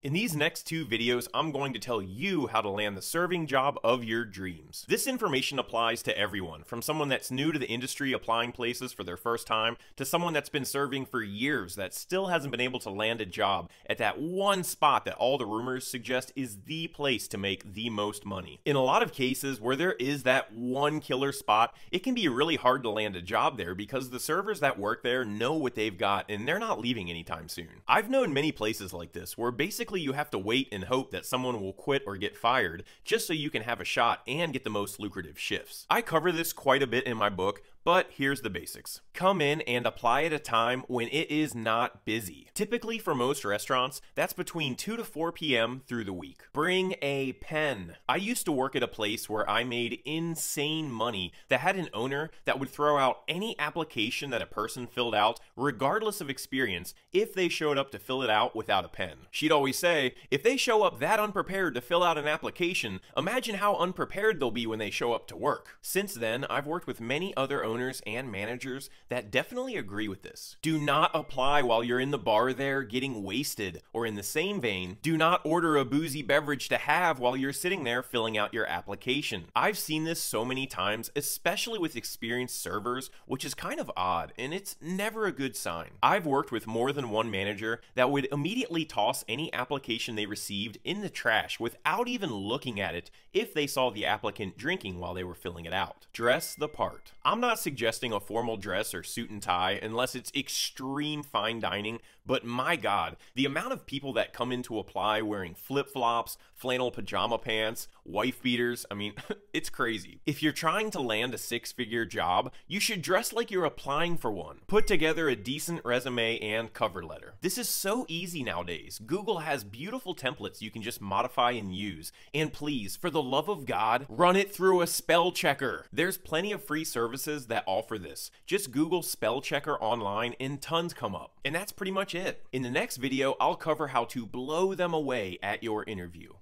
In these next two videos, I'm going to tell you how to land the serving job of your dreams. This information applies to everyone, from someone that's new to the industry applying places for their first time, to someone that's been serving for years that still hasn't been able to land a job at that one spot that all the rumors suggest is the place to make the most money. In a lot of cases where there is that one killer spot, it can be really hard to land a job there because the servers that work there know what they've got and they're not leaving anytime soon. I've known many places like this where basically basically you have to wait and hope that someone will quit or get fired just so you can have a shot and get the most lucrative shifts. I cover this quite a bit in my book, but here's the basics. Come in and apply at a time when it is not busy. Typically for most restaurants, that's between 2 to 4 p.m. through the week. Bring a pen. I used to work at a place where I made insane money that had an owner that would throw out any application that a person filled out, regardless of experience, if they showed up to fill it out without a pen. She'd always say, if they show up that unprepared to fill out an application, imagine how unprepared they'll be when they show up to work. Since then, I've worked with many other owners and managers that definitely agree with this. Do not apply while you're in the bar there getting wasted, or in the same vein, do not order a boozy beverage to have while you're sitting there filling out your application. I've seen this so many times, especially with experienced servers, which is kind of odd, and it's never a good sign. I've worked with more than one manager that would immediately toss any application they received in the trash without even looking at it if they saw the applicant drinking while they were filling it out. Dress the part. I'm not suggesting a formal dress or suit and tie unless it's extreme fine dining, but my god, the amount of people that come in to apply wearing flip flops, flannel pajama pants, wife beaters, I mean, it's crazy. If you're trying to land a six figure job, you should dress like you're applying for one. Put together a decent resume and cover letter. This is so easy nowadays. Google has has beautiful templates you can just modify and use. And please, for the love of God, run it through a spell checker. There's plenty of free services that offer this. Just Google spell checker online and tons come up. And that's pretty much it. In the next video, I'll cover how to blow them away at your interview.